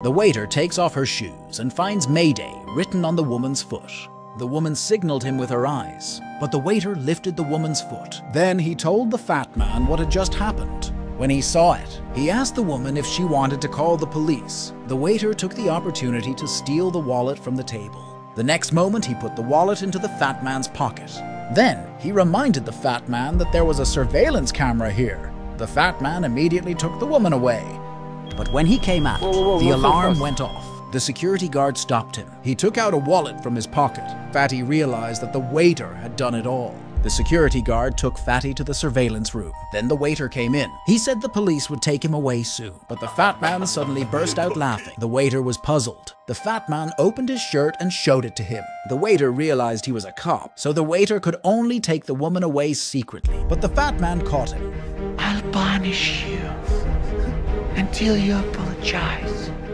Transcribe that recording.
The waiter takes off her shoes and finds Mayday written on the woman's foot. The woman signaled him with her eyes, but the waiter lifted the woman's foot. Then he told the fat man what had just happened. When he saw it, he asked the woman if she wanted to call the police. The waiter took the opportunity to steal the wallet from the table. The next moment, he put the wallet into the fat man's pocket. Then, he reminded the fat man that there was a surveillance camera here. The fat man immediately took the woman away. But when he came out, Whoa, whoa, whoa, the whoa, whoa, alarm whoa. went off. The security guard stopped him. He took out a wallet from his pocket. Fatty realized that the waiter had done it all. The security guard took Fatty to the surveillance room. Then the waiter came in. He said the police would take him away soon. But the fat man suddenly burst out laughing. The waiter was puzzled. The fat man opened his shirt and showed it to him. The waiter realized he was a cop, so the waiter could only take the woman away secretly. But the fat man caught him. I'll punish you sincerely apologize.